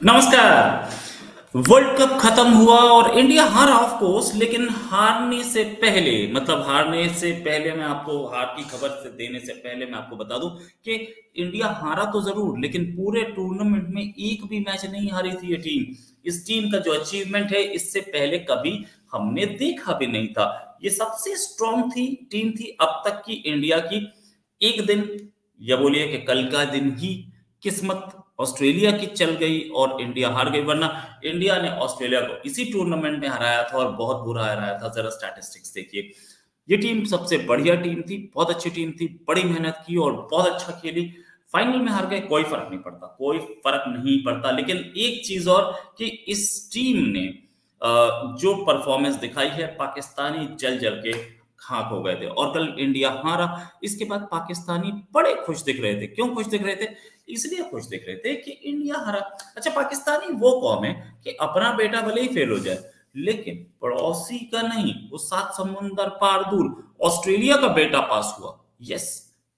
नमस्कार। World cup खत्म हुआ और इंडिया हारा ऑफ़ कोर्स लेकिन हारने से पहले मतलब हारने से पहले मैं आपको, हार की खबर से देने से पहले मैं आपको बता दूँ कि इंडिया हारा तो ज़रूर, लेकिन पूरे टूर्नामेंट में एक भी मैच नहीं हारी थी ये टीम इस टीम का जो अचीवमेंट है, इससे पहले कभी हमने देखा भी नहीं था। ये सबसे स्ट्रॉन्ग थी टीम थी अब तक की इंडिया की। एक दिन, या बोलिए कि कल का दिन ही किस्मत ऑस्ट्रेलिया की चल गई और इंडिया हार गई, वरना इंडिया ने ऑस्ट्रेलिया को इसी टूर्नामेंट में हराया था और बहुत बुरा हराया था, जरा स्टैटिस्टिक्स देखिए। ये टीम सबसे बढ़िया टीम थी, बहुत अच्छी टीम थी, बड़ी मेहनत की और बहुत अच्छा खेली। फाइनल में हार गए, कोई फ़र्क नहीं पड़ता, कोई फ़र्क नहीं पड़ता। लेकिन एक चीज़ और कि इस टीम ने जो परफॉर्मेंस दिखाई है, पाकिस्तानी जल जल के खाक हो गए थे। और कल इंडिया हारा। इसके बाद पाकिस्तानी बड़े खुश दिख रहे थे। क्यों खुश दिख रहे थे? इसलिए खुश दिख रहे थे कि इंडिया हारा। अच्छा पाकिस्तानी वो कौम है कि अपना बेटा भले ही फेल हो जाए, लेकिन पड़ोसी का नहीं, वो सात समुंदर पार दूर, ऑस्ट्रेलिया का बेटा पास हुआ। यस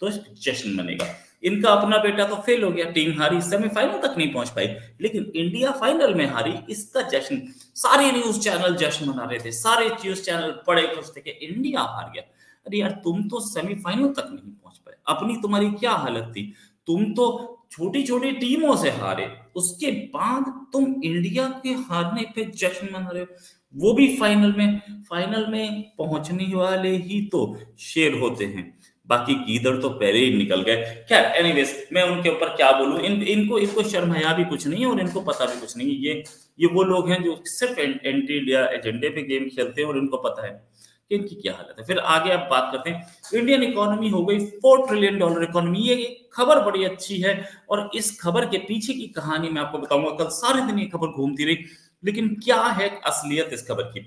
तो जश्न बनेगा इनका अपना बेटा तो फेल हो गया टीम हारी सेमीफाइनल तक नहीं पहुँच पाई। लेकिन इंडिया फाइनल में हारी इसका जश्न। सारे न्यूज़ चैनल जश्न मना रहे थे। सारे न्यूज़ चैनल बड़े खुश थे कि इंडिया हार गया। अरे यार, तुम तो सेमीफाइनल तक नहीं पहुँच पाए। अपनी तुम्हारी क्या हालत थी? तुम तो छोटी छोटी टीमों से हारे। उसके बाद तुम इंडिया के हारने पे जश्न मना रहे हो। वो भी फाइनल में। फाइनल में पहुँचने वाले ही तो शेर होते हैं। बाकी गीदड़ तो पहले ही निकल गए। खैर एनीवेज मैं उनके ऊपर क्या बोलूँ? इन, इनको इनको शर्मया भी कुछ नहीं है और इनको पता भी कुछ नहीं है। ये ये वो लोग हैं जो सिर्फ़ एंटी इंडिया एजेंडे पे गेम खेलते हैं और इनको पता है कि इनकी क्या हालत है। फिर आगे आप बात करते हैं। इंडियन इकोनॉमी हो गई फोर ट्रिलियन डॉलर इकोनॉमी ये खबर बड़ी अच्छी है और इस खबर के पीछे की कहानी मैं आपको बताऊँगा। कल सारे दिन ये खबर घूमती रही, लेकिन क्या है असलियत इस खबर की?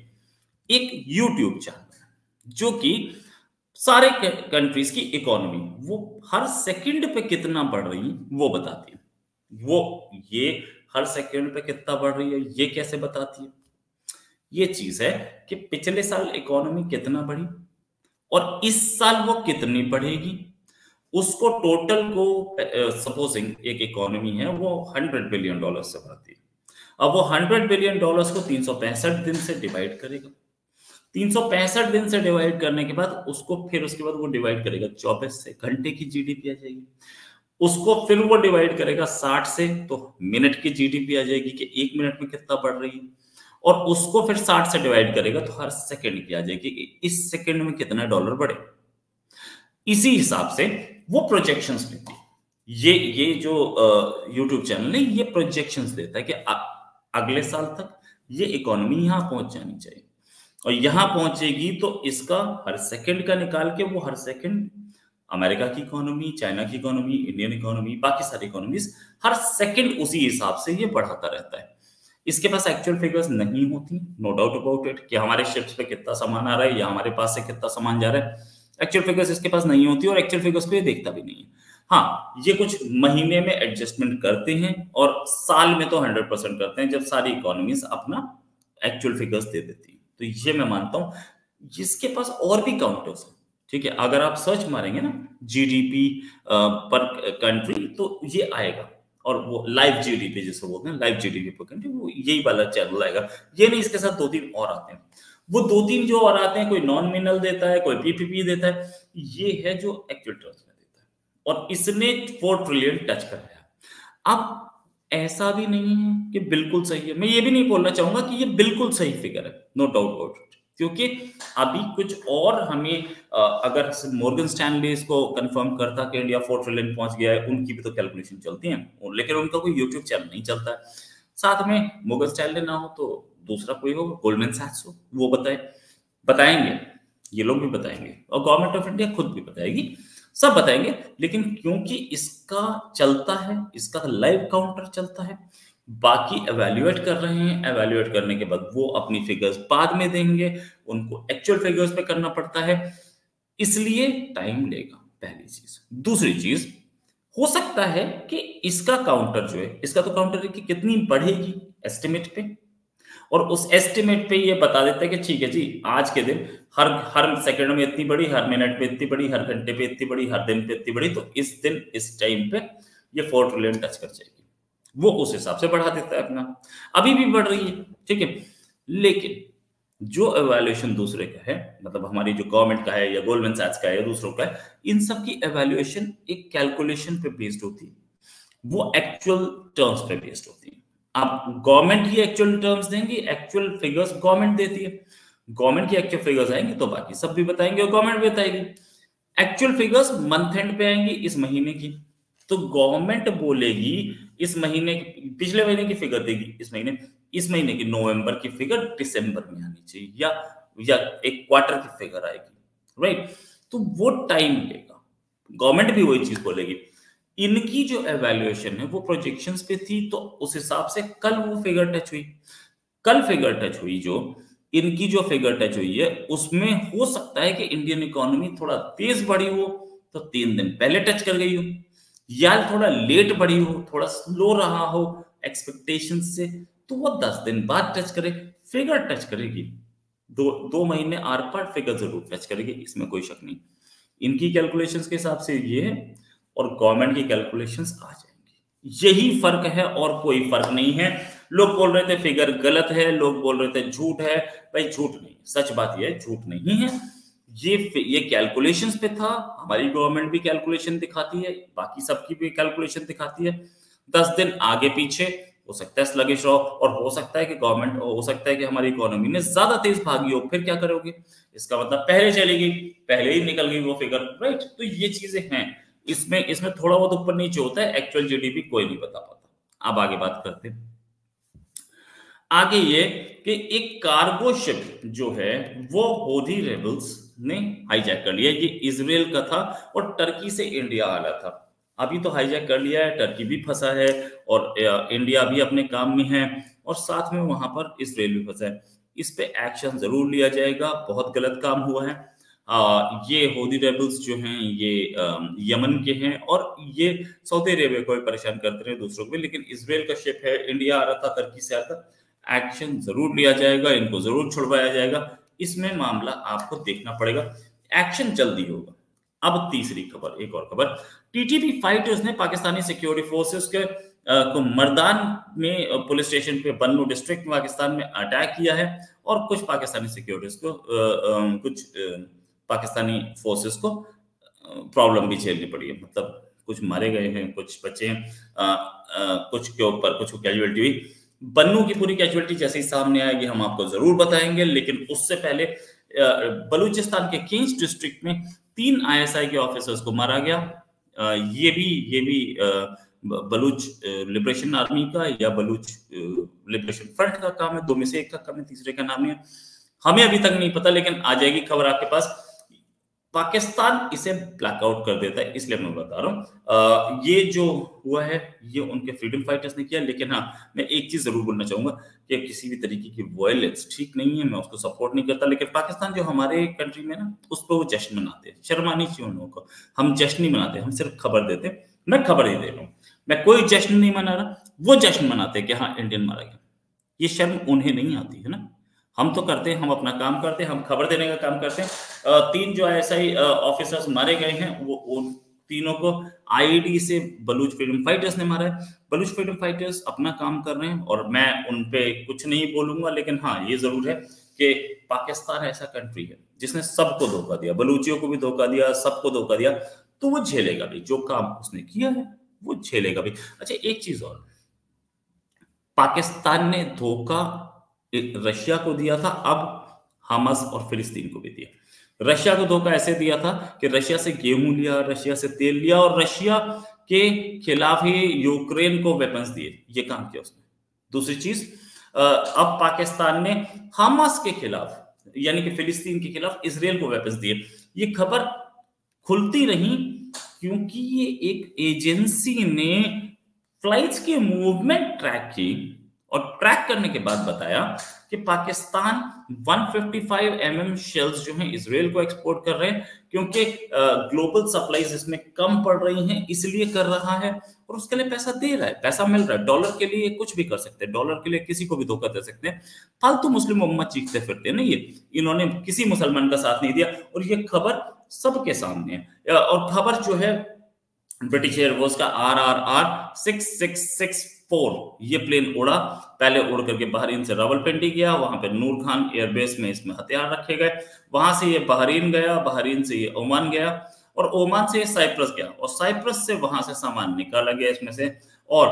एक यूट्यूब चैनल जो कि सारे कंट्रीज़ की इकोनॉमी वो हर सेकंड पे कितना बढ़ रही है, वो बताती है। वो, ये हर सेकंड पे कितना बढ़ रही है, ये कैसे बताती है? ये चीज़ है कि पिछले साल इकोनॉमी कितना बढ़ी, और इस साल वो कितनी बढ़ेगी? उसको टोटल को सपोजिंग एक इकोनॉमी है, वो हंड्रेड बिलियन डॉलर से बढ़ती है। अब वो हंड्रेड बिलियन डॉलर्स को तीन सौ पैंसठ दिन से डिवाइड करेगा। तीन सौ पैंसठ दिन से डिवाइड करने के बाद उसको फिर उसके बाद वो डिवाइड करेगा। चौबीस से घंटे की जीडीपी आ जाएगी। उसको फिर वो डिवाइड करेगा साठ से तो मिनट की जीडीपी आ जाएगी कि एक मिनट में कितना बढ़ रही है। और उसको फिर साठ से डिवाइड करेगा तो हर सेकंड की आ जाएगी कि इस सेकंड में कितना डॉलर बढ़े। इसी हिसाब से वो प्रोजेक्शन देती ये ये जो यूट्यूब चैनल है ये प्रोजेक्शन देता है कि अगले साल तक ये इकोनॉमी यहाँ पहुँच जानी चाहिए। और यहाँ पहुंचेगी तो इसका हर सेकंड का निकाल के वो हर सेकंड अमेरिका की इकोनॉमी चाइना की इकोनॉमी इंडियन इकोनॉमी बाकी सारी इकोनॉमीज हर सेकंड उसी हिसाब से ये बढ़ाता रहता है। इसके पास एक्चुअल फिगर्स नहीं होती नो डाउट अबाउट इट कि हमारे शिप्स पे कितना सामान आ रहा है या हमारे पास से कितना सामान जा रहा है। एक्चुअल फिगर्स इसके पास नहीं होती और एक्चुअल फिगर्स को ये देखता भी नहीं है। हाँ ये कुछ महीने में एडजस्टमेंट करते हैं और साल में तो हंड्रेड परसेंट करते हैं जब सारी इकोनॉमीज अपना एक्चुअल फिगर्स दे देती है। तो ये मैं मानता हूँ। जिसके पास और भी काउंटर्स है, ठीक है? अगर आप सर्च मारेंगे ना जीडीपी पर कंट्री तो ये आएगा। और वो लाइव जीडीपी जिसको बोलते हैं लाइव जीडीपी पर कंट्री वो यही वाला चैनल आएगा। ये नहीं, इसके साथ दो तीन और आते हैं। वो दो तीन जो और आते हैं, कोई नॉन मिनल देता है, कोई पीपीपी देता है, ये है जो एक्चुअल टर्म्स में देता है। और इसने फोर ट्रिलियन टच कर लिया अब ऐसा भी नहीं है कि बिल्कुल सही है। मैं ये भी नहीं बोलना चाहूँगा कि ये बिल्कुल सही फिगर है। नो डाउट अबाउट इट क्योंकि अभी कुछ और हमें अगर मॉर्गन स्टैनली इसको कंफर्म करता कि इंडिया फोर ट्रिलियन पहुँच गया है, उनकी भी तो कैलकुलेशन चलती है। लेकिन उनका कोई यूट्यूब चैनल नहीं चलता है। साथ में मॉर्गन स्टैनली ना हो तो दूसरा कोई हो गोल्डमैन सैक्स हो, वो बताए, बताएँगे। ये लोग भी बताएँगे। और गवर्नमेंट ऑफ़ इंडिया खुद भी बताएगी। सब बताएँगे, लेकिन क्योंकि इसका चलता है, इसका लाइव काउंटर चलता है, बाकी एवेल्युएट कर रहे हैं एवेल्युएट करने के बाद वो अपनी फिगर्स बाद में देंगे, उनको एक्चुअल फिगर्स पे करना पड़ता है, इसलिए टाइम लेगा, पहली चीज़। दूसरी चीज़, हो सकता है कि इसका काउंटर जो है, इसका तो काउंटर है कि कितनी बढ़ेगी एस्टिमेट पे और उस एस्टिमेट पे ये बता देता है कि ठीक है जी, आज के दिन हर हर सेकंड में इतनी बड़ी, हर मिनट पे इतनी बड़ी, हर घंटे पे इतनी बड़ी, हर दिन पे इतनी बड़ी तो इस दिन, इस टाइम पे ये फोर ट्रिलियन टच कर जाएगी। वो उस हिसाब से बढ़ा देता है अपना। अभी भी बढ़ रही है, ठीक है? लेकिन जो एवेल्युएशन दूसरे का है मतलब हमारी जो गवर्नमेंट का है या गोल्डमैन सैक्स का है या दूसरों का है, इन सब की एवेल्युएशन एक कैलकुलेशन पे बेस्ड होती है। वो एक्चुअल टर्म्स पे बेस्ड होती है। आप गवर्नमेंट की एक्चुअल टर्म्स देंगे एक्चुअल फिगर्स गवर्नमेंट देती है। गवर्नमेंट की एक्चुअल फिगर्स आएँगे तो बाकी सब भी बताएँगे और गवर्नमेंट भी बताएगी। एक्चुअल फिगर्स मंथ एंड पे आएँगी इस महीने की। तो गवर्नमेंट बोलेगी, इस महीने पिछले महीने की फिगर देगी, इस महीने इस महीने की नवंबर की फिगर दिसंबर में आनी चाहिए, या या एक क्वार्टर की फिगर आएगी राइट तो वो टाइम लेगा। गवर्नमेंट भी वही चीज़ बोलेगी। इनकी जो एवेल्युएशन है, वो प्रोजेक्शंस पे थी तो उस हिसाब से कल वो फिगर टच हुई। कल फिगर टच हुई जो, इनकी जो फिगर टच हुई है, उसमें हो सकता है कि इंडियन इकोनॉमी थोड़ा तेज बढ़ी हो तो तीन दिन पहले टच कर गई हो, या थोड़ा लेट बढ़ी हो, थोड़ा स्लो रहा हो एक्सपेक्टेशन से तो वो दस दिन बाद टच करे फिगर टच करेगी। दो दो महीने आर पर फिगर ज़रूर टच करेगी, इसमें कोई शक नहीं। इनकी कैलकुलेशंस के हिसाब से ये है और गवर्नमेंट की कैलकुलेशंस आ जाएँगी। यही फ़र्क है और कोई फ़र्क नहीं है। लोग बोल रहे थे फिगर गलत है, लोग बोल रहे थे झूठ है। भाई झूठ नहीं, सच बात यह झूठ नहीं है। ये ये कैलकुलेशंस पे था, हमारी गवर्नमेंट भी कैलकुलेशन दिखाती है, बाकी सबकी भी कैलकुलेशन दिखाती है। दस दिन आगे पीछे, हो सकता है स्लगिश रहो, और हो सकता है कि गवर्नमेंट हो सकता है कि हमारी इकोनॉमी ने ज़्यादा तेज भागी हो, फिर क्या करोगे? इसका मतलब पहले चलेगी पहले ही निकल गई वो फिगर राइट तो ये चीज़ें हैं। इसमें इसमें थोड़ा बहुत ऊपर नीचे होता है एक्चुअल जीडीपी कोई नहीं बता पाता। अब आगे बात करते हैं। आगे ये कि एक कार्गो शिप जो है वो होदी रेबल्स ने हाईजैक कर लिया। ये इसराइल का था और टर्की से इंडिया आया था। अभी तो हाईजैक कर लिया है टर्की भी फंसा है और इंडिया भी अपने काम में है और साथ में वहाँ पर इसराइल भी फंसा है। इस पे एक्शन ज़रूर लिया जाएगा। बहुत गलत काम हुआ है। आ, ये होदी रेबल्स जो हैं ये यमन के हैं और ये सऊदी अरेबिया को भी परेशान करते रहे दूसरों को लेकिन इसराइल का शिप है इंडिया आ रहा था टर्की से आता एक्शन ज़रूर लिया जाएगा इनको ज़रूर छुड़वाया जाएगा। इसमें मामला आपको देखना पड़ेगा। एक्शन जल्दी होगा। अब तीसरी खबर एक और खबर। टीटीपी फाइटर्स ने पाकिस्तानी सिक्योरिटी फोर्सेस के को मर्दान में पुलिस स्टेशन पे बन्नू डिस्ट्रिक्ट पाकिस्तान में अटैक किया है और कुछ पाकिस्तानी सिक्योरिटीज को आ, आ, कुछ पाकिस्तानी फोर्सेस को प्रॉब्लम भी झेलनी पड़ी है। मतलब कुछ मारे गए हैं, कुछ बच्चे हैं कुछ के ऊपर, कुछ कैजुअलिटी हुई। बन्नू की पूरी कैजुअलिटी जैसे ही सामने आएगी, हम आपको ज़रूर बताएँगे, लेकिन उससे पहले बलूचिस्तान के किंग्स डिस्ट्रिक्ट में तीन आईएसआई के ऑफिसर्स को मारा गया। ये भी ये भी बलूच लिबरेशन आर्मी का या बलूच लिबरेशन फ्रंट का काम है। दो में से एक का काम है, तीसरे का नाम है। हमें अभी तक नहीं पता, लेकिन आ जाएगी खबर आपके पास। पाकिस्तान इसे ब्लैकआउट कर देता है, इसलिए मैं बता रहा हूँ। ये जो हुआ है, ये उनके फ्रीडम फाइटर्स ने किया, लेकिन हाँ मैं एक चीज़ ज़रूर बोलना चाहूँगा कि किसी भी तरीके की वायलेंस ठीक नहीं है, मैं उसको सपोर्ट नहीं करता, लेकिन पाकिस्तान जो हमारे कंट्री में ना, उस पर वो जश्न मनाते हैं, शर्मानी चाहिए उन लोगों को? हम जश्न नहीं मनाते, हम सिर्फ़ खबर देते मैं खबर ही दे रहा हूँ। मैं कोई जश्न नहीं मना रहा, वो जश्न मनाते कि हाँ इंडियन मारा गया। ये शर्म उन्हें नहीं आती, है ना? हम तो करते हैं, हम अपना काम करते हैं, हम खबर देने का काम करते हैं। तीन जो आई ऑफिसर्स मारे गए हैं, वो उन तीनों को आईडी से बलूच फ्रीडम फाइटर्स ने मारा है। बलूच फ्रीडम फाइटर्स अपना काम कर रहे हैं और मैं उन पे कुछ नहीं बोलूँगा, लेकिन हाँ ये ज़रूर है कि पाकिस्तान ऐसा कंट्री है, जिसने सबको धोखा दिया, बलूचियों को भी धोखा दिया, सबको धोखा दिया तो वो झेलेगा भी। जो काम उसने किया है, वो झेलेगा भी। अच्छा एक चीज़ और। पाकिस्तान ने धोखा रशिया को दिया था, अब हमस और फिलिस्तीन को भी दिया। रशिया को धोखा ऐसे दिया था कि रशिया से गेहूँ लिया, रशिया से तेल लिया और रशिया के खिलाफ ही यूक्रेन को वेपन्स दिए। ये काम किया उसने। दूसरी चीज़ अब पाकिस्तान ने हमास के खिलाफ, यानी कि फिलिस्तीन के खिलाफ इसराइल को वेपन्स दिए। ये खबर खुलती रही क्योंकि ये एक एजेंसी ने फ्लाइट्स के मूवमेंट ट्रैक की और ट्रैक करने के बाद बताया कि पाकिस्तान 155 mm शेल्स जो हैं इसराइल को एक्सपोर्ट कर रहे हैं, क्योंकि ग्लोबल सप्लाईज इसमें कम पड़ रही हैं, इसलिए कर रहा है और उसके लिए पैसा दे रहा है, पैसा मिल रहा है। डॉलर के लिए कुछ भी कर सकते हैं डॉलर के लिए किसी को भी धोखा दे सकते हैं। फालतू तो मुस्लिम उम्मत चीखते फिरते हैं ना ये, इन्होंने किसी मुसलमान का साथ नहीं दिया। और ये खबर सबके सामने है। और खबर जो है ब्रिटिश एयरफोर्स का R R R six six six four, ये प्लेन उड़ा। पहले उड़ करके बहरीन से रावलपिंडी गया, वहाँ पे नूर खान एयरबेस में इसमें हथियार रखे गए। वहाँ से ये बहरीन गया, बहरीन से ये ओमान गया, और ओमान से साइप्रस गया, और साइप्रस से वहाँ से सामान निकाला गया इसमें से, और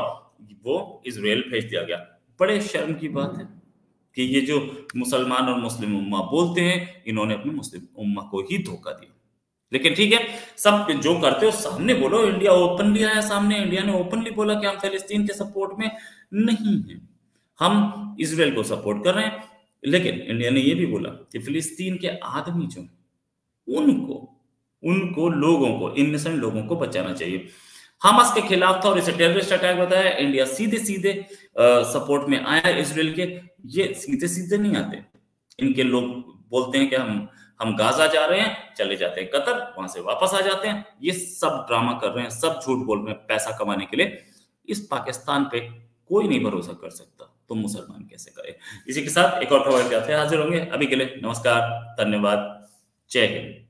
वो इसराइल भेज दिया गया। बड़े शर्म की बात है कि ये जो मुसलमान और मुस्लिम उम्मा बोलते हैं, इन्होंने अपने मुस्लिम उम्मा को ही धोखा दिया। लेकिन ठीक है, सब जो करते हो, सामने बोलो इंडिया ओपनली आया सामने इंडिया ने ओपनली बोला कि हम फिलिस्तीन के सपोर्ट में नहीं है। हम इसराइल को सपोर्ट कर रहे हैं, लेकिन इंडिया ने यह भी बोला कि फिलिस्तीन के आदमी जो उनको उनको लोगों को इनसेंट लोगों को बचाना चाहिए। हमास के खिलाफ था और इसे टेररिस्ट अटैक बताया इंडिया सीधे सीधे सपोर्ट में आया इसराइल के। ये सीधे सीधे नहीं आते। इनके लोग बोलते हैं कि हम हम गाजा जा रहे हैं, चले जाते हैं कतर, वहाँ से वापस आ जाते हैं। ये सब ड्रामा कर रहे हैं, सब झूठ बोल रहे हैं पैसा कमाने के लिए। इस पाकिस्तान पे कोई नहीं भरोसा कर सकता। तो मुसलमान कैसे करे? इसी के साथ एक और खबर के हाजिर होंगे। अभी के लिए नमस्कार, धन्यवाद, जय हिंद।